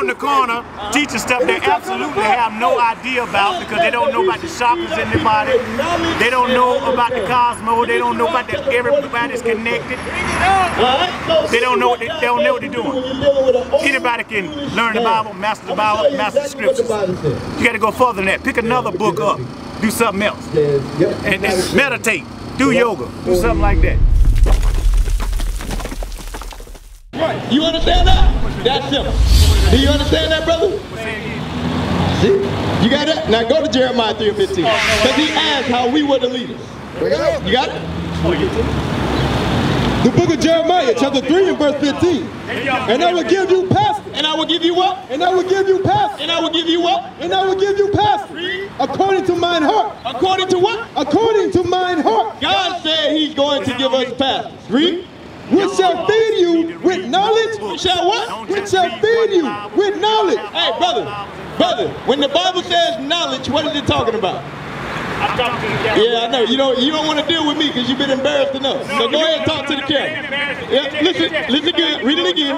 on the corner teaching stuff they absolutely have no idea about because they don't know about the chakras in their body. They don't know about the cosmos. They don't know about that everybody's connected. They don't know what they, they don't know what they're doing. Anybody can learn the Bible, master the Bible, master the scriptures. You got to go further than that. Pick another book up. Do something else. And meditate. Do yoga. Do something like that. You understand that? That's simple. Do you understand that, brother? See? You got that? Now go to Jeremiah 3 and 15. Because he asked how we were the leaders. You got it? The book of Jeremiah, chapter 3 and verse 15. And I will give you pastors. And I will give you what? And I will give you pastors. And I will give you what? And I will give you pastors. According to mine heart. According to what? According to mine heart. God said he's going to give us pastors. Read. Which shall feed you with knowledge. Shall what? Which shall feed you with knowledge. Hey, brother. Brother, when the Bible says knowledge, what is it talking about? I'm talking to the character. Yeah, I know. You don't you don't want to deal with me because you've been embarrassed enough. So go ahead and talk to the camera. Yeah, listen, listen good. Read it again.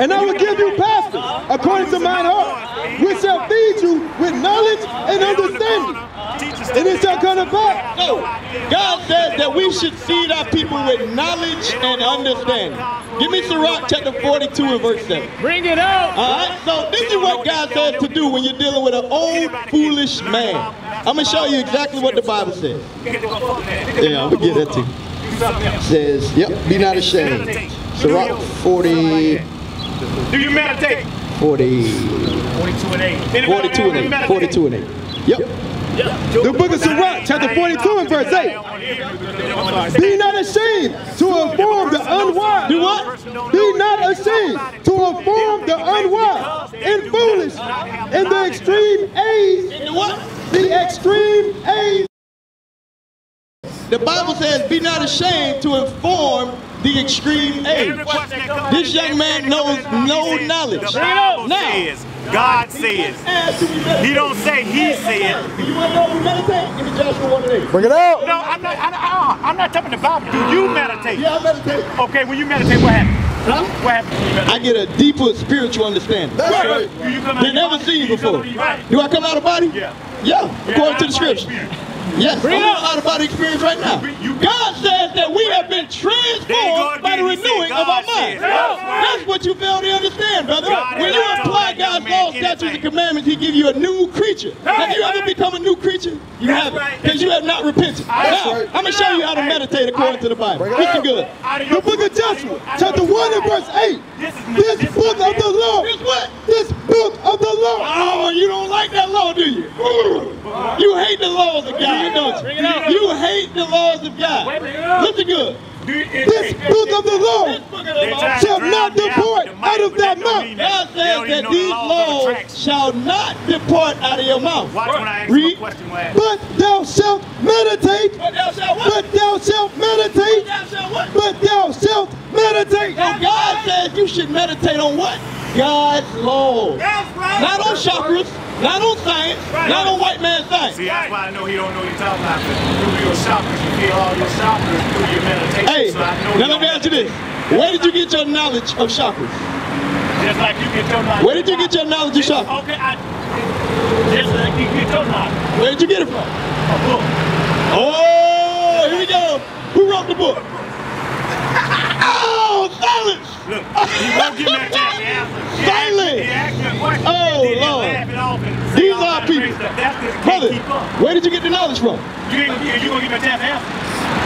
And I will give you pastors according to mine heart, which shall feed you with knowledge and understanding. And it's shall come to pass. No, God says that we should feed our people with knowledge and understanding. Give me Sirach chapter 42 and verse 7. Bring it out. All right, so this is what God says to do when you're dealing with an old, foolish man. I'm going to show you exactly what the Bible says. Yeah, I'm going to get that to you. It says, yep, be not ashamed. Sirach 40, Do you meditate? 40, 42 and 8. 42 and 8. 42 and 8. Yep. The book of Sirach, chapter 42 and verse 8. Be not ashamed to inform the unwise. Do what? Be not ashamed to inform the unwise and foolish in the extreme age. In the what? The extreme age. The Bible says, be not ashamed to inform the extreme age. This young man knows no knowledge. Now, God says. ask to be meditate. He don't say he said. You want to know who meditate? Give me Joshua 1 and 8. Bring it out. No, I'm not, I, I'm not talking about. Do you meditate? Yeah, I meditate. Okay, when you meditate, what happens? Huh? What happens when you meditate? I get a deeper spiritual understanding. That's right. Do you come out They never seen Do you come before. out of your body? Do I come out of body? Yeah. Yeah, according to the scripture. Yes, I'm out of body experience right now. God says that we have been transformed by the renewing of our mind. That's what you fail to understand, brother. When you apply God's law, statutes, and commandments, He give you a new creature. Have you ever become a new creature? You haven't, because you have not repented. Now, I'm gonna show you how to meditate according to the Bible. Listen good. The book of Joshua, chapter 1 and verse 8. This book of the law. This what? This book of the law. Oh, you don't like that law, do you? You hate the laws of God, don't you? You hate the laws of God. Listen good. This book of the law This book of the law shall not depart out of that mouth. God says that these laws shall not depart out of your mouth. Watch when I ask Read. you question. When But thou shalt meditate. But thou shalt what? But thou shalt meditate. Thou shalt what? But thou shalt meditate. So God says you should meditate on what? God's law. That's right. Not on chakras, not on science, not on white man science. See, that's why I know he don't know what he's talking about. 'cause Through your chakras, you feel all your chakras through your meditation. Hey, so I know now let me ask you this. Where did you get your knowledge of chakras? Just like you get your knowledge. Where did you get your knowledge of? Okay, I. Just like you get your knowledge. Where did you get it from? A book. Oh, here we go. Who wrote the book? Oh, silence! Look, he won't give me a chance answer. Silence. He asked me a question. Oh, Lord. laugh it off and say These are people. crazy stuff. That's because he can't Brother, where did you get the knowledge from? You ain't gonna, you gonna give me a chance to answer.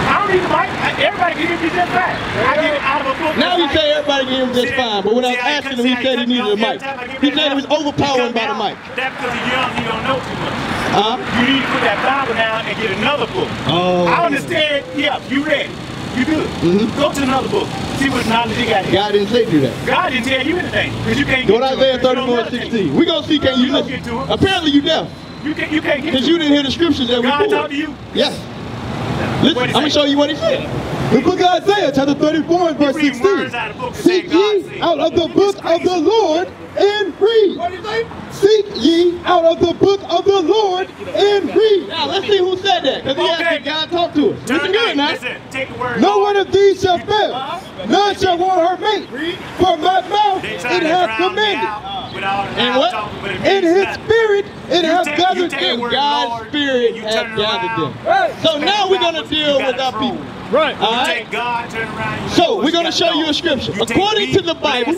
I don't need the mic. Everybody can give me just fine. I get it out of a book. Now you say everybody gave him just fine, but when I was asking him, he said he needed a mic. every time I give He said he was overpowered by the mic. That's because he's young, he don't know too much. Huh? You need to put that Bible down and get another book. Oh. I understand. Yeah, you ready. You good. Mm-hmm. Go to another book. See what knowledge you got. here. God didn't say do that. God didn't tell you anything. Because you can't Go get to to Isaiah it, 'cause 34 meditate. 16. We're going to see, can you You listen? get to it. Apparently you deaf, You can't, you can't get because you didn't hear the scriptures that we God talked to you. Yes. What'd Listen, I'm going to show you what he said. The book of Isaiah, chapter 34 and verse 16. out of the book and say Seek ye out of the book of the Lord and read. What did he say? Seek ye out of the book of the Lord and read. Now, let's see who said that, because he Okay. asked God talk to us. Listen good now. Listen, take the word. No one of these shall fail. None shall want her mate. For my mouth it trying to hath commanded. And what? In his spirit, it has gathered you take them. God's spirit you has it gathered around. them. So now it we're going to deal with our people. Right. All right? God, turn around. So, we're gonna got show you a scripture. You According to the Bible-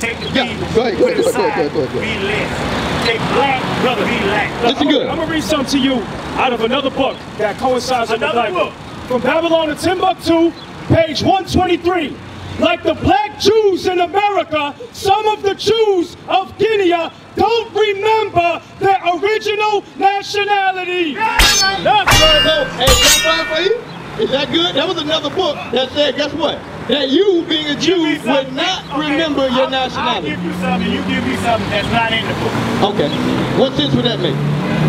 Take the Yeah, go ahead, go ahead, go ahead, go aside, ahead, go ahead, go be ahead. less. Take black, Brother. be lack. Listen good. I'm gonna read something to you out of another book that coincides with the Another Bible. book. From Babylon to Timbuktu, page 123. Like the black Jews in America, some of the Jews of Guinea don't remember their original nationality. That's right. So, hey, is that fine for you? Is that good? That was another book that said, guess what? That you, being a Jew, would not Okay, remember your I'll- I'll nationality. give you something, you give me something that's not in the book. Okay. What sense would that make?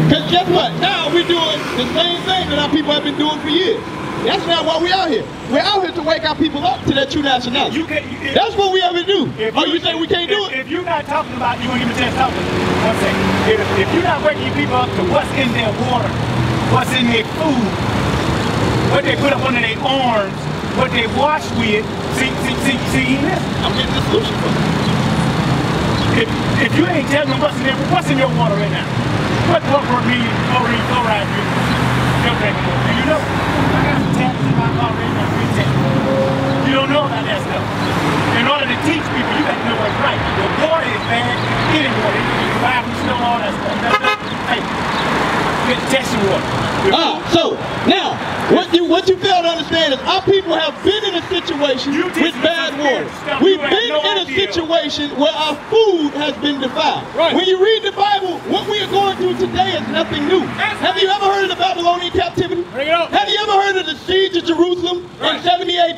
Because guess what? Now we're doing the same thing that our people have been doing for years. That's not why we're out here. We're out here to wake our people up to their true nationality. You can't. You, That's what we have to do. If Oh, you say we can't do it? If you're not talking about, you want to give me a chance to talk. One second. If, if you're not waking your people up to what's in their water, what's in their food, what they put up under their arms, what they wash with, see, see, see, see, listen. I'm getting the solution for. If, if you ain't telling them what's in their, what's in your water right now, what what for me, chlorine, fluoride, you, you're drinking, do you know? I got some tablets in my car right now, free tablets. You don't know about that stuff. In order to teach people, you got to know what's right. The water is bad, any water, the Bible, snow, all that stuff. Hey, get testing water. The Ah, so what you what you fail to understand is our people have been in a situation You with bad water. We've been no in a idea. situation where our food has been defiled. Right. When you read the Bible, what we are going through today is nothing new. That's have you ever heard of the Babylonian captivity? Bring it up. Have you ever heard of the siege of Jerusalem in 70 AD?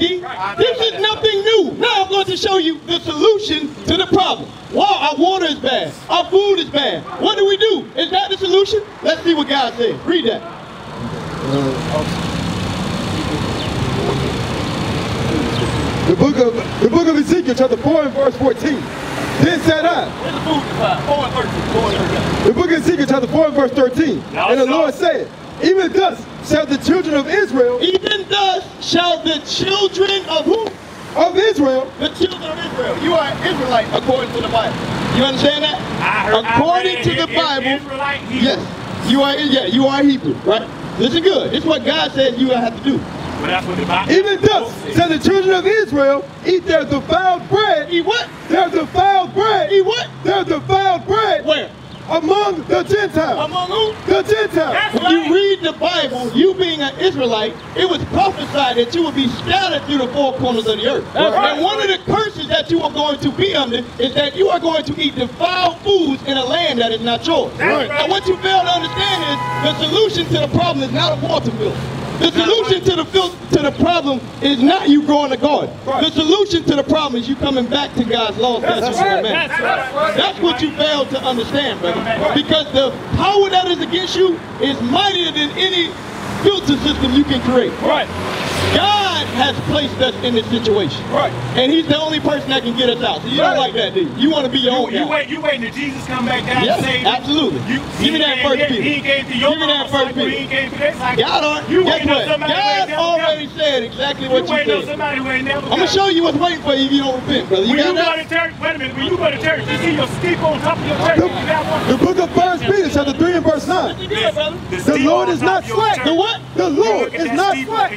This is nothing new. Now I'm going to show you the solution to the problem. Wow, our water is bad. Our food is bad. What do we do? Is that the solution? Let's see what God says. Read that. The book of the book of Ezekiel, chapter 4 and verse 14. Then said I, Where's the food supply? Uh, four and thirteen. Four and thirteen. the book of Ezekiel, chapter 4 and verse 13. Now, And the Lord said, Even thus shall the children of Israel, Even thus shall the children of who? of Israel, The children of Israel. You are an Israelite according to the Bible. You understand that? I heard, according I to the it, it- Bible, Israelite Hebrew. yes. You are yeah, you are Hebrew, right? This is good. This is what God said you have to do. But that's what the Bible even thus says. shall the children of Israel eat their defiled bread, Eat what? their defiled bread, Eat what? their defiled bread Where? among the Gentiles. Among who? The Gentiles. That's When right. you read the Bible, you being an Israelite, it was prophesied that you would be scattered through the four corners of the earth. That's right. And one of the curses that you are going to be under is that you are going to eat defiled foods in a land that is not yours. That's right. And what you fail to understand is the solution to the problem is not a water filter. The solution to the to the problem is not you growing a garden. The solution to the problem is you coming back to God's law, statutes, and commandments. That's right. That's what you failed to understand, brother. Because the power that is against you is mightier than any filter system you can create. Right. God has placed us in this situation. Right. And he's the only person that can get us out. So you don't like that, do you? You want to be your You, own you guy. wait, you waiting till Jesus come back down Yes, and save you? absolutely. Give me that first piece. He gave to your Give me that first piece. Peter. He came to their cycle. God aren't. You Guess waiting on what? God already said exactly what you waiting on said. somebody who ain't never I'm going to show you what's waiting for you if you don't repent, brother. You When got you go that? to church, wait a minute, when you go to church, you see your steeple on top of your church. The, you the book of First Peter, chapter 3 and verse 9. Brother. The Lord is not slack. The what? The You Lord is not slack.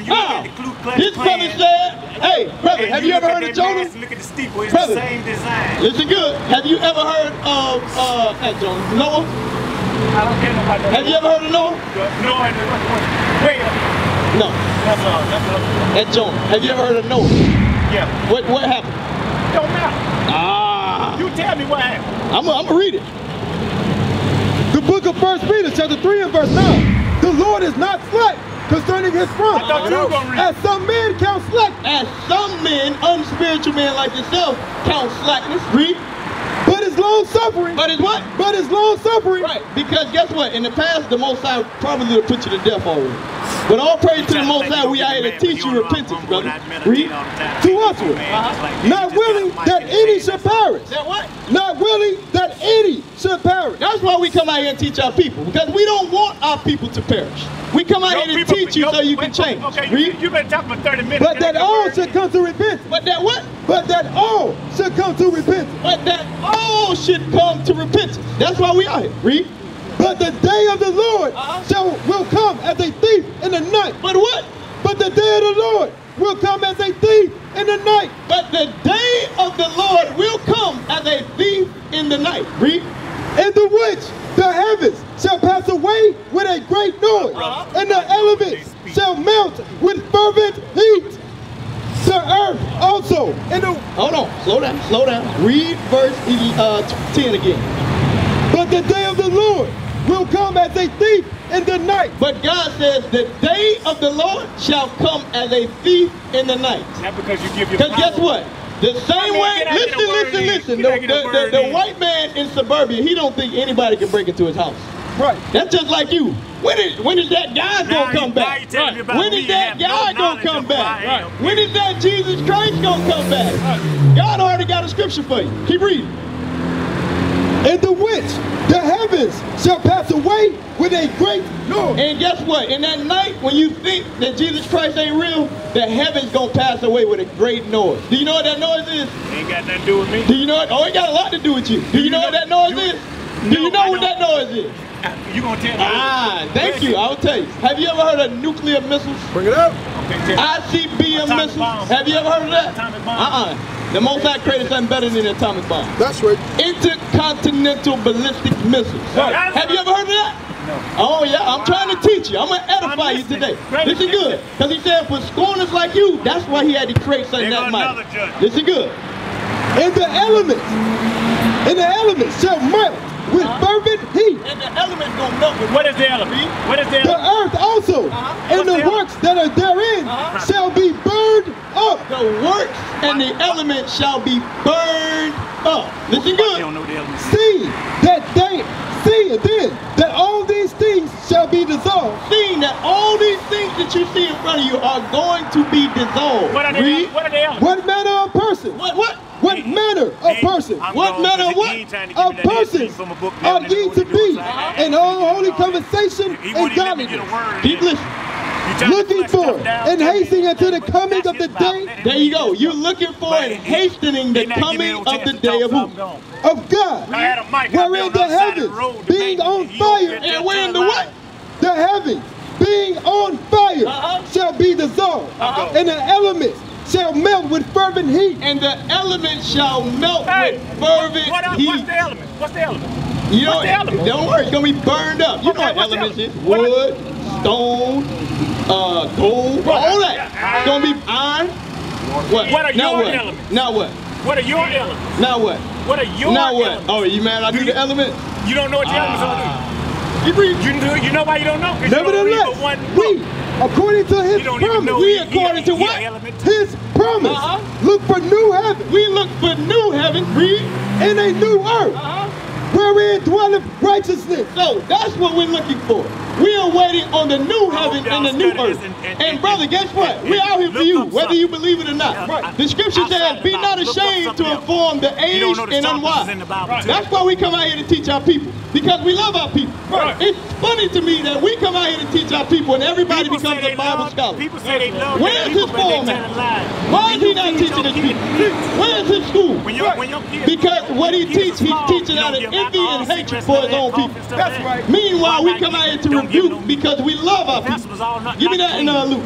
And you look How? at the Ku Klux This brother said, hey, brother, and have you look ever heard of mask, Look at the steeple, it's Brother. the same design. Listen good. Have you ever heard of uh not Jonah, Noah? I don't care about that. Have you ever heard of Noah? No, I don't. Wait, No, that's all. That's all. that's Jonah. Have you ever heard of Noah? Yeah. What what happened? Don't matter. Ah, You tell me what happened. I'm I'm gonna read it. The book of First Peter, chapter 3 and verse 9. The Lord is not slack concerning his promise. I thought you were gonna read. As some men count slack, As some men, unspiritual men like yourself, count slackness, read, but is long suffering. but it's what? But is long suffering. Right, because guess what? In the past, the Most High probably would have put you to death already. But all praise to the Most High, we are here to teach you repentance, brother. Read. To usward, not willing that any should perish. That what? Not willing that any should perish. That's why we come out here and teach our people, because we don't want our people to perish. We come out here to teach you so you can change. Okay, Read. you, you been talking for 30 minutes. But that all should come to repentance. But that what? But that all should come to repentance. But that all should come to repentance. That's why we are here. Read. But the day of the Lord Uh-huh. shall will come as a thief in the night. But what? But the day of the Lord will come as a thief in the night. But the day of the Lord will come as a thief in the night. Read. In the which the heavens shall pass away with a great noise, Uh-huh. and the elements shall melt with fervent heat. The earth also, and the, Hold on. Slow down. Slow down. Read verse uh, 10 again. but the day of the Lord will come as a thief in the night. But God says the day of the Lord shall come as a thief in the night. Not because you give your Because guess what? The same mean, way, can I get a listen, listen, listen. The, I get a the, the, the white man in suburbia, he don't think anybody can break into his house. Right. That's just like you. When is when is that guy Now gonna come back? you telling me about When me is that and have no guy gonna come back? I am. When is that Jesus Christ gonna come back? God already got a scripture for you. Keep reading. In the which the heavens shall pass away with a great noise. And guess what? In that night, when you think that Jesus Christ ain't real, the heavens gonna pass away with a great noise. Do you know what that noise is? Ain't got nothing to do with me. Do you know it? Oh, it got a lot to do with you. Do you know what that noise you- is? Do you know I what that noise is? You gonna tell me? Ah, thank you. I'll tell you. Have you ever heard of nuclear missiles? Bring it up. Okay, tell me. ICBM Atomic missiles? bomb. Have you ever heard of that? Atomic bomb. Uh-uh. The Most High created something better than an atomic bomb. That's right. Intercontinental ballistic missiles. Right. Have you ever heard of that? No. Oh yeah, I'm trying to teach you. I'm gonna edify you today. This is good, because he said for scorners like you, that's why he had to create something There that go mighty. another judge. Listen good. And the elements, and the elements shall melt with fervent heat. And the elements gonna melt with What is the element? What is the element? The earth also, Uh-huh. and the the- works that are therein Uh-huh. shall be burned up. The works and the elements shall be burned up. Listen good. don't know the element. See that they, see it then that all these things shall be dissolved. Seeing that all these things that you see in front of you are going to be dissolved. What are the Read. What are the elements? What manner of person? What? What? What manner of person? I'm What manner of what? he ain't trying to give Of me that persons from a book are ye to be in all holy conversation and won't even let me get a godliness, Keep listening. You trying to looking for and hastening unto the coming of the day There you go. You're looking for and hastening the he not giving me coming of the day of who? Of God, I had a mic out there wherein on the the other side of the heavens being on fire, And there And wherein the what? the heavens being on fire shall be dissolved, Uh-huh. and the elements shall melt with fervent heat. And the elements shall melt Hey, with fervent what, what, heat. what's the element? What's the element? You know, what's the element? don't worry, it's gonna be burned up. You Okay, know what elements is? element? What are- Wood, stone, uh, gold, all that. It's gonna be iron. What? What are now your what? elements? Now what? What are your elements? Now what? What are your now what? elements? Oh, you mad I do, Do the elements? You don't know what your elements are. Ah. You read. do You, know, you know why you don't know? Nevertheless, we, according to his You don't even promise, We he- according he- to he what? his promise, Uh-huh. look for new heaven We look for new heaven. Read. and a new earth, Uh-huh. wherein dwelleth righteousness. So that's what we're looking for. We are waiting on the new heaven and the new earth. and- brother, guess what? We're out here for you, whether you believe it or not. The scripture says, "Be not ashamed to inform the aged don't know the and unwise." in the Bible, too. That's why we come out here to teach our people because we love our people. It's funny to me that we come out here to teach our people and everybody becomes a Bible scholar. People say they love Where's his format? Why is he not teaching his people? Where's his school? When your, when your kids Because what he teaches, your teach, kids are he's teaching out of envy and hatred for his own people. That's right. Meanwhile, we come out here to rebuke no- because we love our people. was all not- Give me that in uh. Luke.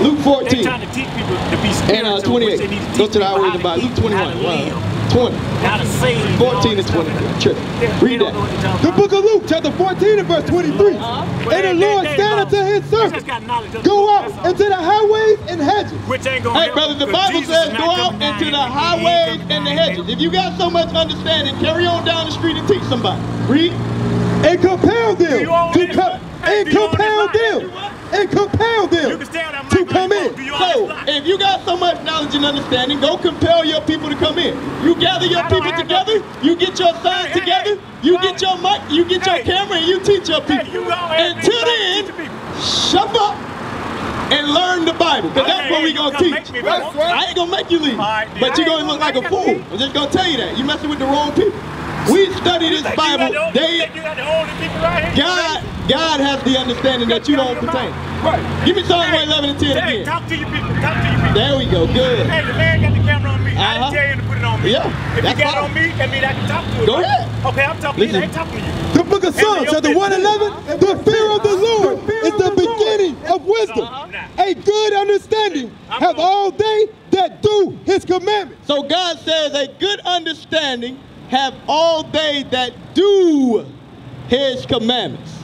Luke 14 to to and uh, 28. to Go to the hours about Luke eat, 21. How Wow. 20. how to save. and 14 all to 20. Trip. They- they Read that. what they're talking The book of Luke, chapter 14 and verse 23. Uh-huh. And the Lord said unto his just servants, got knowledge of the Go out into the highways and hedges. Which ain't gonna Hey, brother, the Bible says go out into the highways and the hedges. If you got so much understanding, carry on down the street and teach somebody. Read. And compel them to come? And do you own compel them and compel them can stay on that to come in. Do you own So, if you got so much knowledge and understanding, go compel your people to come in. You gather your people together, you get your hey, together, you get your mic, you get your camera, and you teach your people. Hey, you go ahead and Until then, shut up and learn the Bible, because that's what we you gonna teach. make me, but- I ain't gonna make you leave, but you're gonna look like a fool. I'm just gonna tell you that. You messing with the wrong people. We study this Bible got the old- you day. think you got the older people right? God, God has the understanding that you don't pertain. Right. Give me Psalm Hey, 111 and 10 hey, again. Talk to your people. Talk to your people. There we go. Good. Hey, the man got the camera on me. I didn't Uh-huh. tell him to put it on me. Yeah, If he that's got it on me, that mean I can talk to it. Go right? ahead. Okay, I'm talking to you. I ain't talking to you. The book of Psalms, chapter 111, the fear of the Lord is the beginning of wisdom. A good understanding have all they that do his commandments. So God says a good understanding have all they that do his commandments.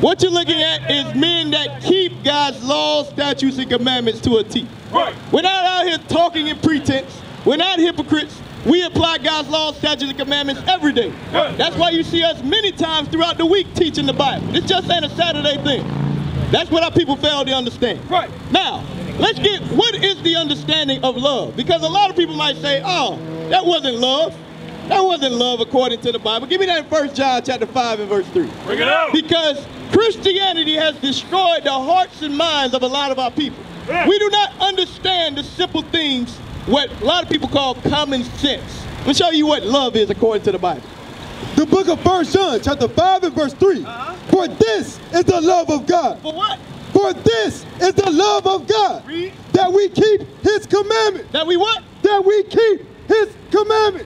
What you're looking at is men that keep God's laws, statutes, and commandments to a T. Right. We're not out here talking in pretense. We're not hypocrites. We apply God's laws, statutes, and commandments every day. That's why you see us many times throughout the week teaching the Bible. This just ain't a Saturday thing. That's what our people fail to understand. Right. Now, let's get what is the understanding of love? Because a lot of people might say, oh, that wasn't love. That wasn't love according to the Bible. Give me that in 1 John chapter 5 and verse 3. Bring it out. Because Christianity has destroyed the hearts and minds of a lot of our people. Yeah. We do not understand the simple things, what a lot of people call common sense. Let me show you what love is according to the Bible. The book of 1 John, chapter 5 and verse 3. Uh-huh. For this is the love of God. For what? For this is the love of God. Read. That we keep his commandments. That we what? That we keep his commandments.